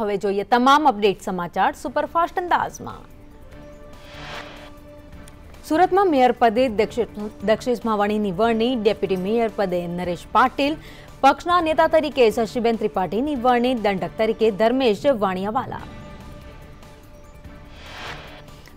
હવે જોઈએ તમામ અપડેટ સમાચાર સુપરફાસ્ટ અંદાજમાં. સુરતમાં મેયર પદે દક્ષેશ માવાણીની વરણી ડેપ્યુટી મેયર પદે નરેશ પાટીલ, પક્ષના નેતા તરીકે શશીબેન ત્રિપાઠીની વરણી દંડક તરીકે ધર્મેશ વાણિયાવાલા.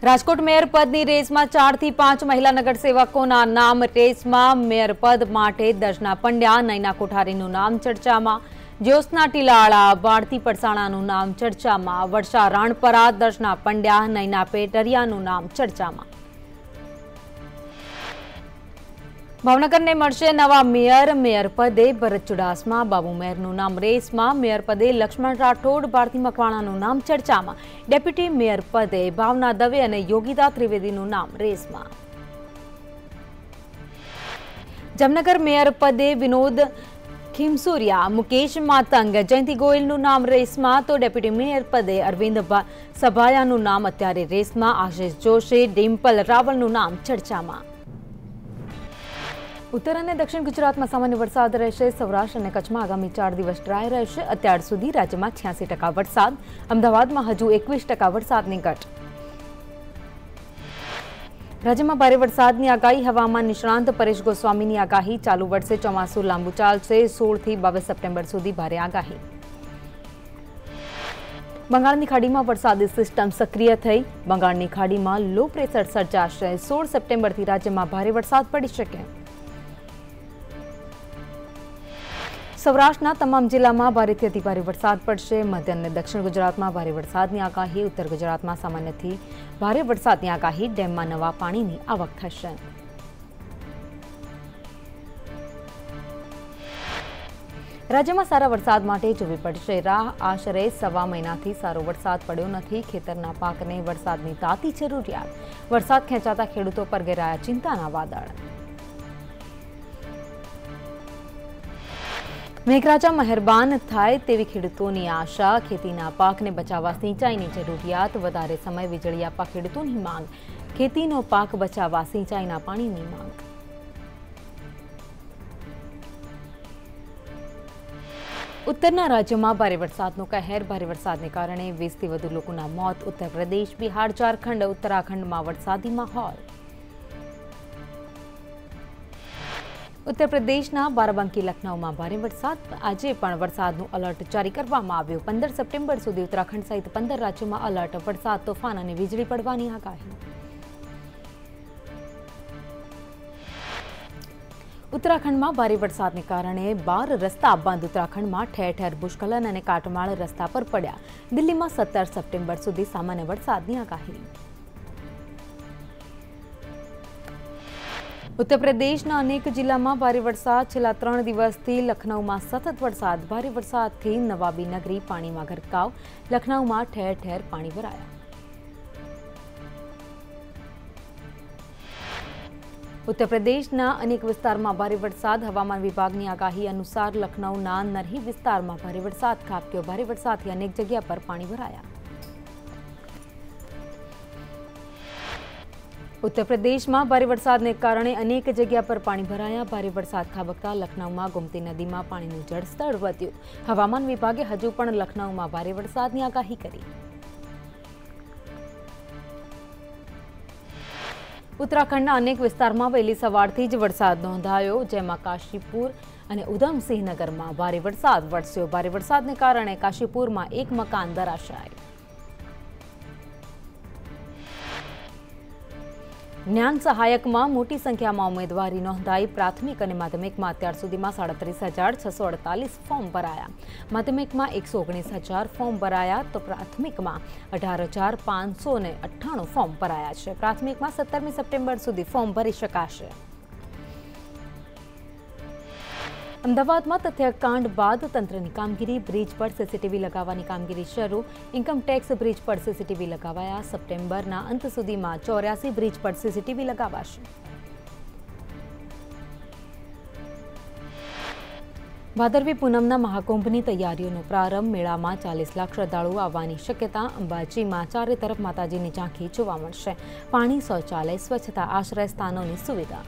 રાજકોટ મેયર પદની રેસમાં ચારથી પાંચ મહિલા નગરસેવકોના નામ રેસમાં મેયર પદ માટે દર્શના પંડ્યા નૈના કોઠારીનું નામ ચર્ચામાં. જ્યોત્સના ટીલાળા વાળતી પડસાણાનું નામ ચર્ચામાં, વર્ષા રાણપરા દર્શના પંડ્યા, નૈના પેટરિયાનું નામ ચર્ચામાં. ભાવનગરને મળશે નવા મેયર મેયર પદે ભરત ચુડાસમા, બાબુ મેયરનું નામ રેસમાં, મેયર પદે લક્ષ્મણ રાઠોડ, ભારતી મકવાણાનું નામ ચર્ચામાં. ડેપ્યુટી મેયર પદે ભાવના દવે અને યોગિતા ત્રિવેદીનું નામ રેસમાં. જામનગર મેયર પદે વિનોદ ખીમસુરિયા મુકેશ માતંગ જયંતિ ગોયલનું નામ રેસમાં તો ડેપ્યુટી મેયર પદે અરવિંદ સભાયાનું નામ અત્યારે રેસમાં આશિષ જોશી ડિમ્પલ રાવલનું નામ ચર્ચામાં. ઉત્તર અને દક્ષિણ ગુજરાતમાં સામાન્ય વરસાદ રહેશે, સૌરાષ્ટ્ર અને કચ્છમાં આગામી ચાર દિવસ ડ્રાય રહેશે, અત્યાર સુધી રાજ્યમાં છ્યાસી ટકા વરસાદ, અમદાવાદમાં હજુ એકવીસ ટકા વરસાદની ઘટ. રાજ્યમાં ભારે વરસાદની આગાહી, હવામાન નિષ્ણાંત પરેશ ગોસ્વામીની આગાહી, ચાલુ વર્ષે ચોમાસું લાંબુ ચાલશે, સોળથી બાવીસ સપ્ટેમ્બર સુધી ભારે આગાહી. બંગાળની ખાડીમાં વરસાદી સિસ્ટમ સક્રિય થઈ. બંગાળની ખાડીમાં લો પ્રેશર સર્જાશે. સોળ સપ્ટેમ્બરથી રાજ્યમાં ભારે વરસાદ પડી શકે. સૌરાષ્ટ્રના તમામ જિલ્લામાં ભારેથી અતિભારે વરસાદ પડશે. મધ્ય અને દક્ષિણ ગુજરાતમાં ભારે વરસાદની આગાહી, ઉત્તર ગુજરાતમાં સામાન્યથી ભારે વરસાદની આગાહી. ડેમમાં નવા પાણીની આવક થશે. રાજ્યમાં સારા વરસાદ માટે જોવી પડશે. રાહ આશરે સવા મહિનાથી સારો વરસાદ પડ્યો નથી. ખેતરના પાકને વરસાદની તાતી જરૂરિયાત. વરસાદ ખેંચાતા ખેડૂતો પર ગેરાયા ચિંતાના વાદળ. મેઘરાજા મહેરબાન થાય તેવી ખેડૂતોની આશા, ખેતીના પાકને બચાવવા સિંચાઈની જરૂરિયાત, વધારે સમય વીજળી આપવા ખેડૂતોની માંગ, ખેતીનો પાક બચાવવા સિંચાઈના પાણીની માંગ. ઉત્તરના રાજ્યોમાં ભારે વરસાદનો કહેર. ભારે વરસાદને કારણે વીસથી વધુ લોકોના મોત. ઉત્તર પ્રદેશ, બિહાર, ઝારખંડ, ઉત્તરાખંડમાં વરસાદી માહોલ ઉત્તર પ્રદેશના બારાબાંકી લખનૌમાં ભારે વરસાદ. આજે પણ વરસાદનું અલર્ટ જારી કરવામાં આવ્યું. પંદર સપ્ટેમ્બર સુધી ઉત્તરાખંડ સહિત પંદર રાજ્યોમાં અલર્ટ વરસાદ, તોફાન અને વીજળી પડવાની આગાહી. ઉત્તરાખંડમાં ભારે વરસાદને કારણે બાર રસ્તા બંધ. ઉત્તરાખંડમાં ઠેર ઠેર ભૂસ્ખલન અને કાટમાળ રસ્તા પર પડ્યા. દિલ્હીમાં સત્તર સપ્ટેમ્બર સુધી સામાન્ય વરસાદની આગાહી. ઉત્તર પ્રદેશના અનેક જિલ્લામાં ભારે વરસાદ. છેલ્લા ત્રણ દિવસથી લખનૌમાં સતત વરસાદ. ભારે વરસાદથી નવાબી નગરી પાણીમાં ગરકાવ. લખનૌમાં ઠેર ઠેર પાણી ભરાયા. ઉત્તર પ્રદેશના અનેક વિસ્તારમાં ભારે વરસાદ. હવામાન વિભાગની આગાહી અનુસાર લખનૌના નરહી વિસ્તારમાં ભારે વરસાદ. ખાબક્યો ભારે વરસાદથી અનેક જગ્યા પર પાણી ભરાયા. ઉત્તર પ્રદેશમાં ભારે વરસાદને કારણે અનેક જગ્યા પર પાણી ભરાયા. ભારે વરસાદ ખાબકતા લખનૌમાં ગોમતી નદીમાં પાણીનું જળસ્તર વધ્યું. હવામાન વિભાગે હજુ પણ લખનૌમાં ભારે વરસાદની આગાહી કરી. ઉત્તરાખંડના અનેક વિસ્તારમાં વહેલી સવારથી જ વરસાદ નોંધાયો, જેમાં કાશીપુર અને ઉધમસિંહનગરમાં ભારે વરસાદ વરસ્યો. ભારે વરસાદને કારણે કાશીપુરમાં એક મકાન ધરાશાય. જ્ઞાન સહાયકમાં મોટી સંખ્યામાં ઉમેદવારી નોંધાઈ. પ્રાથમિક અને માધ્યમિકમાં અત્યાર સુધીમાં સાડત્રીસ હજાર છસો અડતાલીસ ફોર્મ ભરાયા. માધ્યમિકમાં એકસો ઓગણીસ હજાર ફોર્મ ભરાયા તો પ્રાથમિકમાં અઢાર હજાર પાંચસો અઠ્ઠાણું ફોર્મ ભરાયા છે. પ્રાથમિકમાં સત્તરમી સપ્ટેમ્બર સુધી ફોર્મ ભરી શકાશે. અમદાવાદમાં તથ્યકાંડ બાદ તંત્રની કામગીરી, બ્રિજ પર સીસીટીવી લગાવવાની કામગીરી શરૂ. ઇન્કમટેક્સ બ્રિજ પર સીસીટીવી લગાવાયા. સપ્ટેમ્બરના અંત સુધીમાં ચોર્યાસી બ્રિજ પર સીસીટીવી લગાવાશે. ભાદરવી પૂનમના મહાકુંભની તૈયારીઓનો પ્રારંભ. મેળામાં ચાલીસ લાખ શ્રદ્ધાળુઓ આવવાની શક્યતા. અંબાજીમાં ચારે તરફ માતાજીની ઝાંખી જોવા મળશે. પાણી શૌચાલય, સ્વચ્છતા આશ્રય સ્થાનોની સુવિધા.